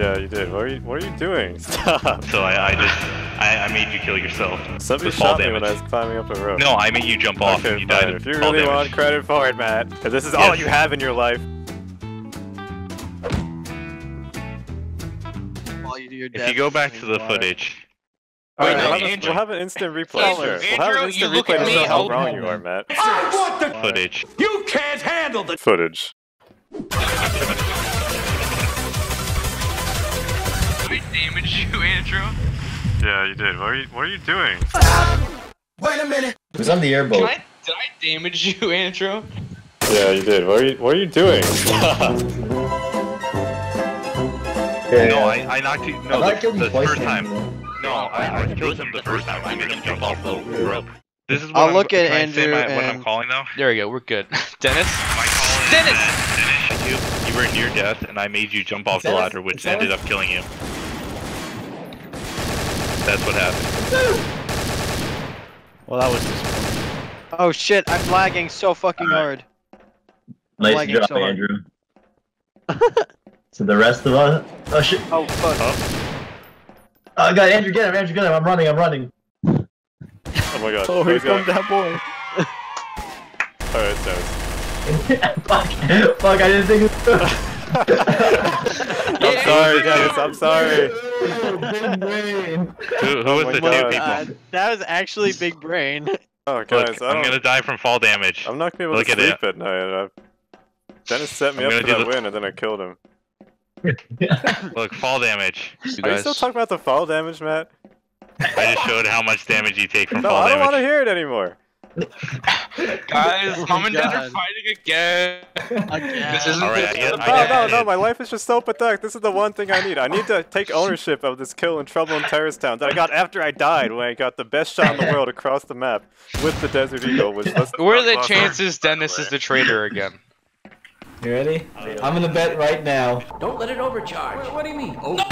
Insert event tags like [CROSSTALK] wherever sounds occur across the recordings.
Yeah, you did. What are you, what are you doing? Stop. [LAUGHS] So I, I just I, I made you kill yourself. Somebody with fall shot me when I was climbing up a rope. No, I made you jump off Okay, and you died fine. of If you really damage. want credit for it, Matt, because this is all you have in your life. While you do your If you go back to the footage, Alright, no, we'll, have a, we'll have an instant replay. Andrew, sure. we'll have Andrew, an you instant look replay at to me, show how wrong on. you are, Matt. I want the footage. You can't handle the Footage. [LAUGHS] [LAUGHS] you, Andrew? Yeah, you did. What are you, what are you doing? Who's on the Did airboat? I, did I damage you, Andrew? Yeah, you did. What are you, what are you doing? [LAUGHS] Yeah, No, yeah. I, I knocked you. No, I like the, killed the first now. time. No, I, I killed him the first time. I made him jump off the rope. This is what I'll I'm look at trying to say Andrew my, what I'm calling though. There we go, we're good. [LAUGHS] Dennis? My calling is Dennis! Dennis, you, you were near death, and I made you jump off the ladder, which ended up killing you. That's what happened. Well, that was just. Oh shit, I'm lagging so fucking hard. Nice lagging job, so hard. Andrew. [LAUGHS] so the rest of us. Oh shit! Oh fuck. Oh god, Andrew, get him! Andrew, get him! I'm running! I'm running! Oh my god. [LAUGHS] Oh, here Who's got- comes that boy. Alright, Dennis. Fuck! Fuck! I didn't think. It... I'm [LAUGHS] sorry, Dennis. I'm sorry. Big [LAUGHS] brain. Who, who was my the God. two Uh, people? that was actually big brain. Oh, guys, Look, I I'm gonna die from fall damage. I'm not gonna be able Look to at sleep it. at night. i Dennis set me I'm up gonna for that the- win, and then I killed him. [LAUGHS] Look, fall damage. You Are you still talking about the fall damage, Matt? I just showed how much damage you take from No, fall I don't want to hear it anymore. Guys, Oh mom and dad are fighting again. Again. This isn't Alright, the- I get- No, I no, get no, it. my life is just so pathetic. This is the one thing I need. I need to take ownership of this kill in Trouble in Terrorist Town that I got after I died when I got the best shot in the world across the map with the Desert Eagle, which let's What are the chances Dennis is the traitor again? You ready? I'm gonna bet right now. Don't let it overcharge. What, what do you mean? Oh, over.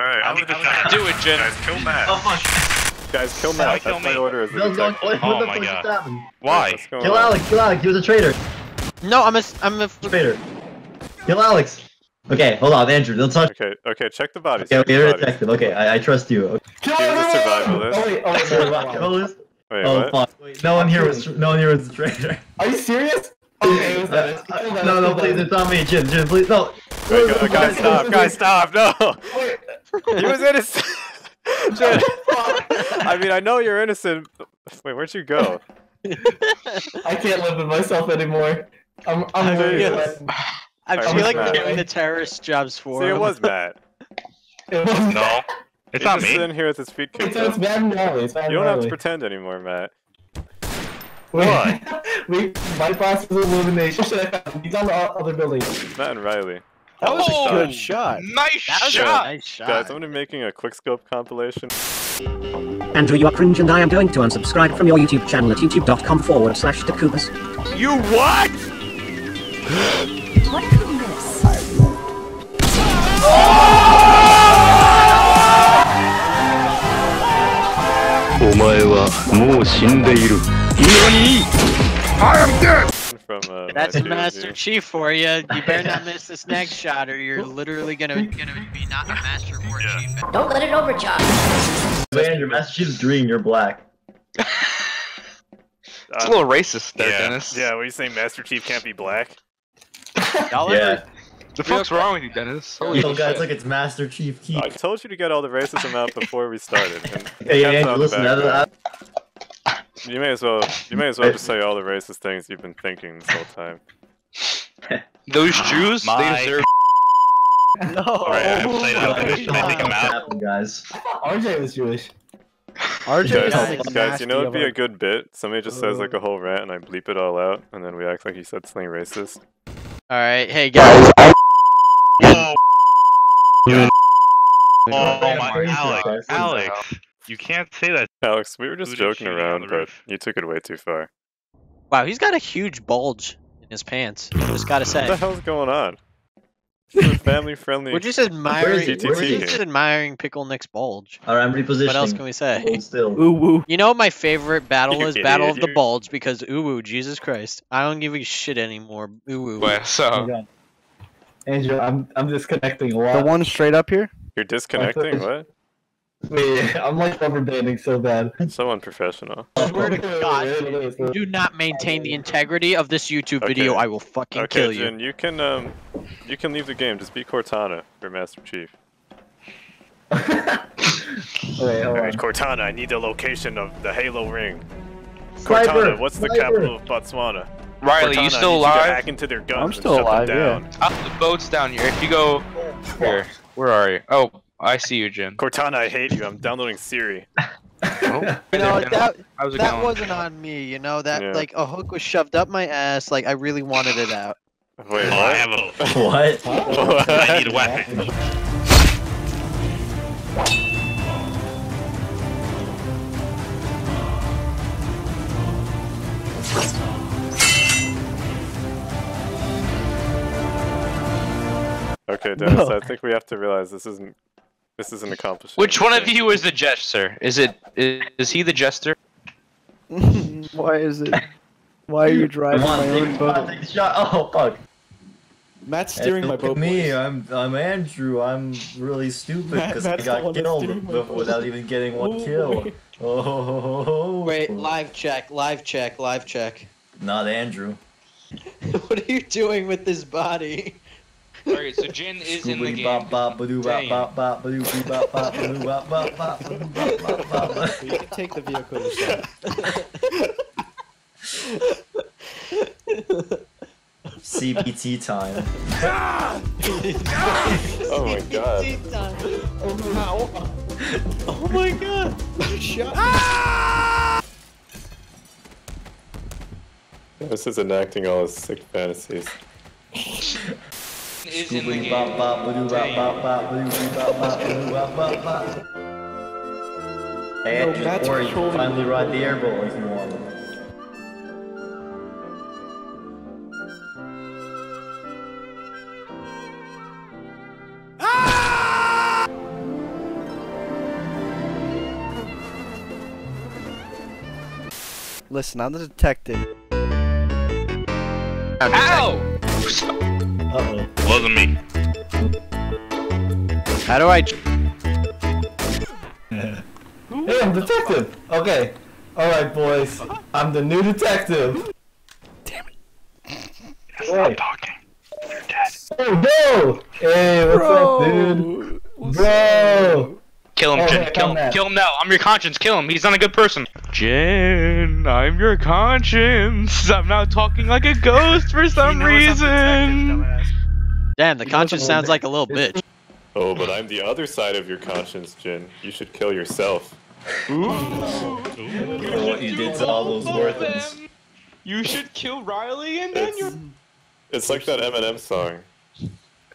Alright, I'm I'm gonna gonna- Do it, Jen. Guys, kill Matt. Oh fuck! Guys, kill Why Matt. kill That's my me? order as the Bill's going. detective. What, what Oh my God. Why? Kill on? Alex! Kill Alex! He was a traitor. No, I'm a. s- I'm a. Traitor. Kill Alex. Okay, hold on, Andrew. Don't touch. Okay, okay, check the bodies. Okay, check the you're a bodies. detective. Okay, I, I trust you. Okay. Kill He was a survivalist. Oh wait, oh wait, no, what? no, Kill no. this? Wait, oh what? fuck! Wait, no one here was. No one here was a traitor. Are you serious? [LAUGHS] Okay, it was Dennis. Uh, Kill Dennis, no, no, please, Dennis. it's not me, Jim. Jim, please, no. Wait, gu- guys, stop! Guys, stop! No, Wait, [LAUGHS] he was innocent. [LAUGHS] Jen, I mean, I know you're innocent. Wait, where'd you go? [LAUGHS] I can't live with myself anymore. I'm. I'm Jesus. I Alright, feel like what's we're doing the terrorist jobs for See, it was Matt. It was No, it's He's not just me. sitting here with his feet It's, kicked it's up. Matt and Riley. It's Matt You don't have to pretend anymore, Matt. We, What? [LAUGHS] we bypassed his elimination. He's on the other building. Matt and Riley. That was oh, a good shot. Nice shot. Nice shot. Guys, I'm gonna be making a quickscope compilation. Andrew, you are cringe and I am going to unsubscribe from your YouTube channel at youtube.com forward slash Dacoobers. You what? what could miss? I am dead! That's Master. Chief for you. You better not miss this [LAUGHS] next shot, or you're literally gonna gonna be not a Master or yeah. Chief. Don't let it overcharge. Man, your Master Chief's green. You're black. [LAUGHS] it's a little racist there, yeah. Dennis. Yeah, what are you saying? Master Chief can't be black. Y'all yeah. The fuck's wrong with you, Dennis? Holy Yo, guys, look, it's Master Chief Keith. I told you to get all the racism out before we started. hey, yeah, yeah, listen, you may as well. You may as well just [LAUGHS] say all the racist things you've been thinking this whole time. [LAUGHS] Those Jews, My- they deserve. [LAUGHS] No. Alright, I have played out. Can I take him out? happened, guys. RJ was Jewish. RJ Guys, is guys, like guys, you know it'd be a good bit. Somebody just says like a whole rant, and I bleep it all out, and then we act like he said something racist. All right, hey guys. Oh, oh my, Crazy, Alex. Alex, you can't say that. Alex, we were just Who joking around, the but roof? you took it way too far. Wow, he's got a huge bulge in his pants. I just gotta say. What the hell's going on? This a family-friendly. We're just admiring. We're just admiring Pickle Nick's bulge. Alright, I'm repositioning. What else can we say? Hold still. Ooh woo. You know what my favorite battle You is? Battle of the. Bulge because ooh, ooh Jesus Christ. I don't give a shit anymore. Ooh ooh. Wait, so. Angel, I'm I'm disconnecting a lot. The one straight up here? You're disconnecting? What? [LAUGHS] Wait, I'm like rubber banding so bad. So unprofessional. I Swear to God, [LAUGHS] if you do not maintain the integrity of this YouTube video, I will fucking Okay, kill you. Jin, you can um, you can leave the game. Just be Cortana for Master Chief. Wait, All right. Cortana, I need the location of the Halo ring. Sniper, Cortana, what's the sniper. capital of Botswana? Riley, Cortana, you still I need you to hack into their guns I'm and still shut alive, them yeah. down. Oh, the boat's down here. If you go here, where are you? Oh, I see you, Jim. Cortana, I hate you. I'm downloading Siri. [LAUGHS] Oh, You know, that, How's it that going? wasn't on me, you know, that Yeah. like a hook was shoved up my ass, like I really wanted it out. Wait, Oh, I what? [LAUGHS] have a. What? I need a weapon. Okay, Dennis, No. I think we have to realize this isn't this isn't accomplishing. Which one of you is the jester? Is it is, is he the jester? [LAUGHS] Why is it? Why are you driving on, my take, own boat? take the shot. Oh fuck. Matt's Hey, steering my look boat. at me, boys. I'm I'm Andrew. I'm really stupid Matt- because I Matt's the one got killed steering my with- boat. without even getting one Ooh, kill. wait. [LAUGHS] Oh. Wait, live check, live check, live check. Not Andrew. [LAUGHS] what are you doing with this body? Alright, so Jin is in the Scooby game. bop bop ba doo bop Damn. bop bop ba doo bee bop bop ba doo bop bop bop ba doo bop bop bop ba. You can take the vehicle yourself. CBT time. [LAUGHS] Oh my god. [LAUGHS] oh my god! Shut ah! This is enacting all his sick fantasies. [LAUGHS] is in the game. Edge no, finally ride the airball if you want. Listen, I'm the detective. Ow! Uh oh. Wasn't me. How do I? [LAUGHS] Hey, I'm detective. Okay. All right, boys. I'm the new detective. Damn it. Stop talking. Oh no! Hey, what's up, dude? Bro. Kill him, Oh, Jin. hey, Kill him. Matt. Kill him now. I'm your conscience. Kill him. He's not a good person. Jin, I'm your conscience. I'm now talking like a ghost for some reason. Damn, the conscience sounds like a little bitch. Oh, but I'm the other side of your conscience, Jin. You should kill yourself. You know what you did to all those orphans. You should kill Riley and then It's, you're. it's like that Eminem song. He's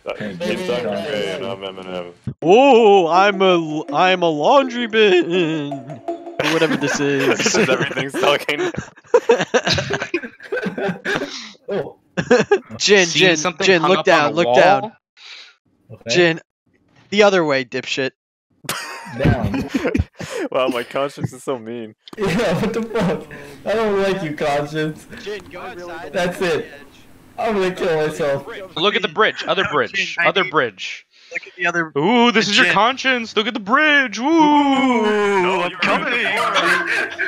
Dr. Dre and I'm Eminem. Oh, I'm a I'm a laundry bin. Or whatever this [LAUGHS] is. this is everything's talking. [LAUGHS] [LAUGHS] Oh. [LAUGHS] Jin, Jin, something Jin, look down, look wall? down. Okay. Jin, the other way, dipshit. Down. [LAUGHS] wow, my conscience is so mean. [LAUGHS] Yeah, what the fuck? I don't like you, conscience. Jin, go outside. That's it. I'm gonna kill myself. Look at the bridge. Other bridge. Other bridge. Look at the other. Ooh, this is your conscience. Look at the bridge. Ooh. No, I'm coming.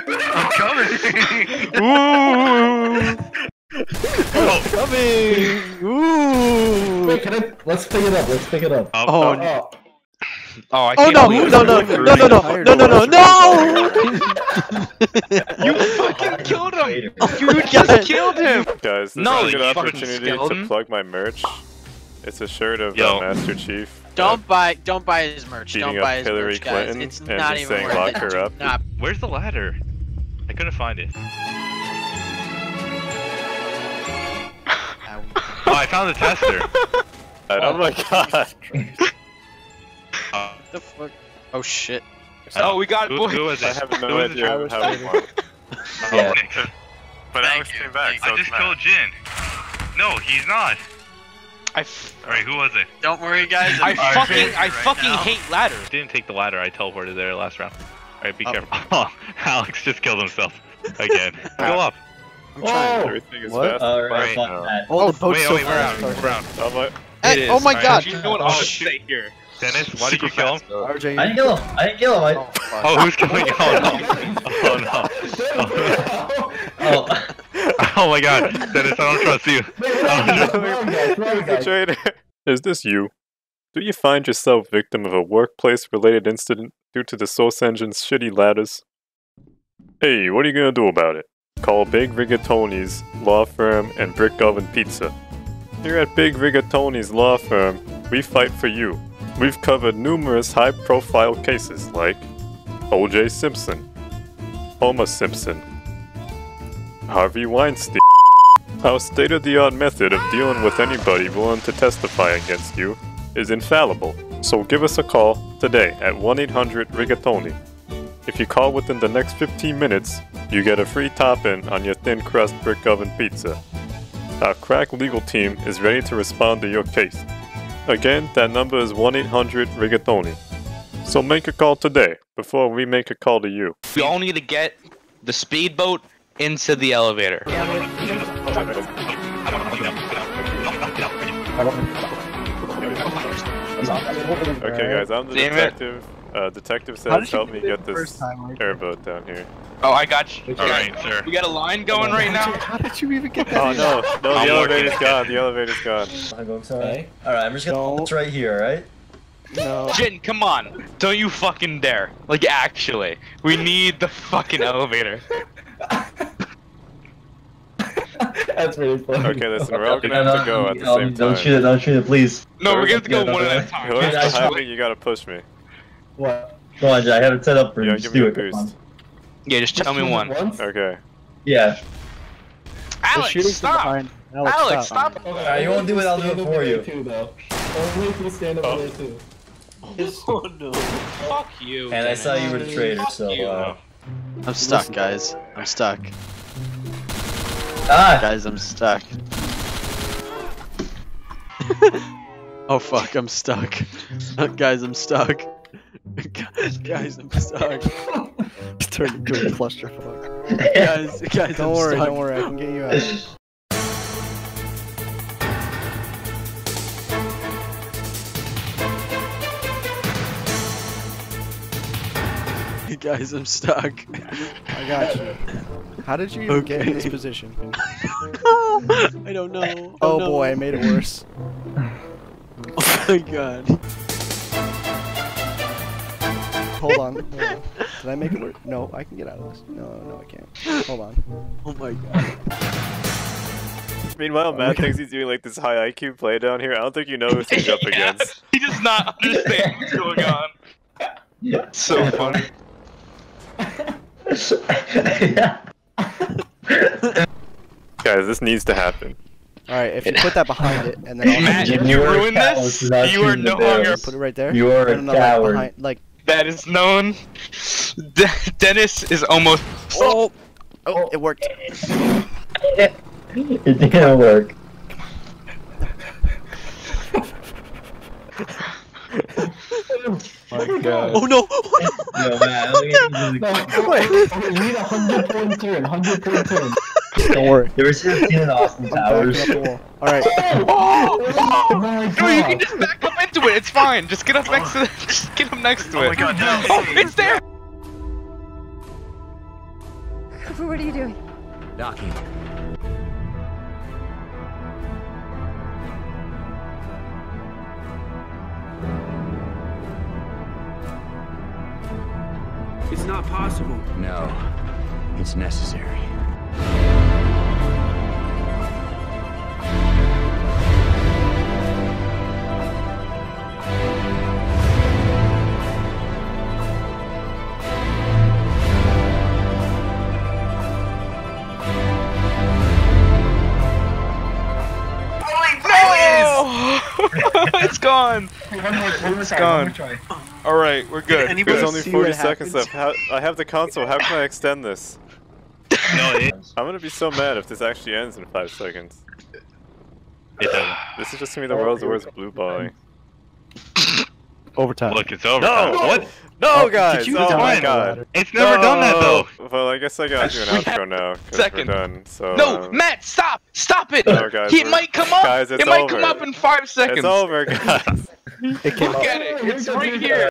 I'm coming. Ooh. Coming. Ooh. Wait, can I? Let's pick it up. Let's pick it up. Oh, Oh, Oh, Oh, I Oh can't no! No no no no no no no no no! [LAUGHS] You fucking killed him. Oh, You just killed him. Guys, this No, is a good opportunity skeleton. to plug my merch. It's a shirt of Yo. uh, Master Chief. Don't buy don't buy his merch. Don't buy his Hillary merch, guys. Clinton It's and not just even saying worth lock it. her up. not- Where's the ladder? I couldn't find it. I found the jester. [LAUGHS] Oh my god. Uh, The fuck? Oh shit! Oh, we got who, boy. who was I have no idea it? how it won. Yeah. But Thank Alex you, came back, so I just killed Jin. No, he's not. I, f- Alright, who was it? Don't worry, guys. I fucking, I right fucking now. hate ladders. Didn't take the ladder, I teleported there last round. Alright, be Oh. careful. Oh, [LAUGHS] Alex just killed himself. Again. [LAUGHS] Go up. I'm trying. Oh. Everything is What? fast. Alright, Right. fuck that. Oh, the boat's Wait, so wait, we're fast. out. We're out. Oh my. Hey, is. oh my alright? God. You know what? I'll just stay here. Dennis, why did you kill him? RJ, I didn't kill him. I didn't kill him. I... Oh, oh who's killing you? Oh no. Oh no. [LAUGHS] Oh. [LAUGHS] Oh my god. Dennis, I don't trust you. The traitor. Is this you? Do you find yourself victim of a workplace-related incident due to the Source Engine's shitty ladders? Hey, what are you gonna do about it? Call Big Rigatoni's law firm and Brick Oven Pizza. Here at Big Rigatoni's law firm, we fight for you. We've covered numerous high-profile cases like O.J. Simpson, Homer Simpson, Harvey Weinstein. Our state-of-the-art method of dealing with anybody willing to testify against you is infallible. So give us a call today at 1-800-RIGATONI. If you call within the next 15 minutes, you get a free topping on your thin crust brick oven pizza. Our crack legal team is ready to respond to your case. Again, that number is 1-800-RIGATONI. So make a call today before we make a call to you. We all need to get the speedboat into the elevator. Okay, guys, I'm the Damn it. Detective. Uh, detective How says did help me get this first time, airboat down here. Oh, I got you. Alright, sir. We got a line going right now. How did you even get that? Oh in? no, no, I'm the working elevator's it. gone. The elevator's gone. I'm going sorry. Alright, I'm just gonna Don't. this right here, alright? No. Jin, come on. Don't you fucking dare. Like, actually. We need the fucking elevator. [LAUGHS] That's really funny. Okay, listen, we're all gonna No, have to go no, at the no, same Don't time. shoot it, don't shoot it, please. No, we're gonna have to go one no, at a time. Whoever's I behind me, you gotta push me. What? Come on, Jay, I have it set up for you. Yeah, Just give me do a it. come boost. Yeah, just tell me one. Once? Okay. Yeah. The Alex, shooting's stop! Alex, Alex, stop. stop! Alright, you won't do it, I'll do it for over you. there Too, though. Only if you stand over there too. oh no. Fuck you. And I saw you were the traitor, so you. uh... I'm stuck, guys. I'm stuck. Ah! Guys, I'm stuck. [LAUGHS] [LAUGHS] oh fuck, I'm stuck. [LAUGHS] guys, I'm stuck. Guys, I'm [LAUGHS] stuck. [LAUGHS] It's turned into a clusterfuck. Guys, [LAUGHS] guys, Don't I'm worry, stuck. don't worry, I can get you out. guys, I'm stuck. I got you. How did you even get in this Okay. position? I don't know. Oh, oh no. boy, I made it worse. Oh my god. Hold on. hold on. [LAUGHS] Did I make it work? No, I can get out of this. No, no, I can't. Hold on. Oh my god. Meanwhile, Matt thinks he's doing like this high IQ play down here. I don't think you know who he's up Yeah, against. He does not understand what's going on. Yeah. So funny. Guys, this needs to happen. Alright, if you put that behind it, and then I'll Matt, You you ruin this, you are no longer put it right there. You are a no, no, like coward. behind, like that is known. De- Dennis is almost. oh, oh, oh, oh. it worked. It didn't work. My oh, god. Oh no! Yo, man, I don't think I can do the- Wait. Okay, we need a hundred point turn, hundred point turn. Don't worry. You ever seen in Austin I'm Powers? backing up the wall. Alright. [LAUGHS] Oh [LAUGHS] my No, you can just back up into it. It's fine. Just get up next to it. [LAUGHS] Just get up next to it. Oh my god, [LAUGHS] Oh, it's there. Cooper, What are you doing? Docking. It's not possible. No, it's necessary. [LAUGHS] it's gone. One more, one more It's try, gone. one more try. All right, we're good. There's only 40 seconds left. How, I have the console. How can I extend this? No, it, [LAUGHS] I'm gonna be so mad if this actually ends in five seconds. it doesn't. This is just gonna be the world's worst blue balling. Overtime. Look, it's over. No! What? No, Oh, guys! did you oh my god. It's never done that though. Well, I guess I gotta do an outro now. 'cause second. We're done. So. No, um, Matt, stop! Stop it! No, guys, it we're- might come up. guys, it's it might come up in five seconds. It's over, guys. [LAUGHS] It came Look up. at it. It's right here.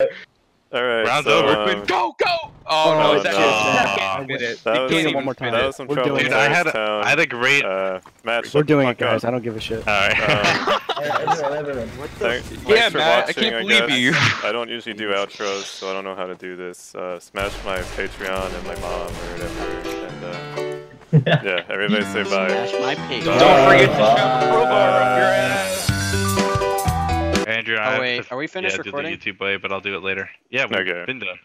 All right. Round's so, over. um, Go, go! Oh, Oh, no, no. that No. can't fit it. That was- can't one more time. That was some We're trouble doing Dude, I had a, had a great. Uh, Matt, shut We're doing it, guys. up. I don't give a shit. Alright. Um, Everyone, everyone. Yeah, thanks for Matt, I watching, can't believe guess. you. I don't usually do outros, so I don't know how to do this. Uh, smash my Patreon and my mom or whatever. And uh, [LAUGHS] yeah, everybody say bye. Smash my pig. Don't forget to shove a crowbar up your ass. Andrew, I Oh have wait, to- are we finished yeah, recording? do the YouTube way, but I'll do it later. Yeah, we've Okay. been done.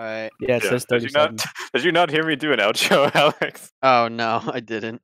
Alright. Yeah, it Yeah. says Did you not? 37. [LAUGHS] Did you not hear me do an outro, [LAUGHS] Alex? Oh no, [LAUGHS] I didn't.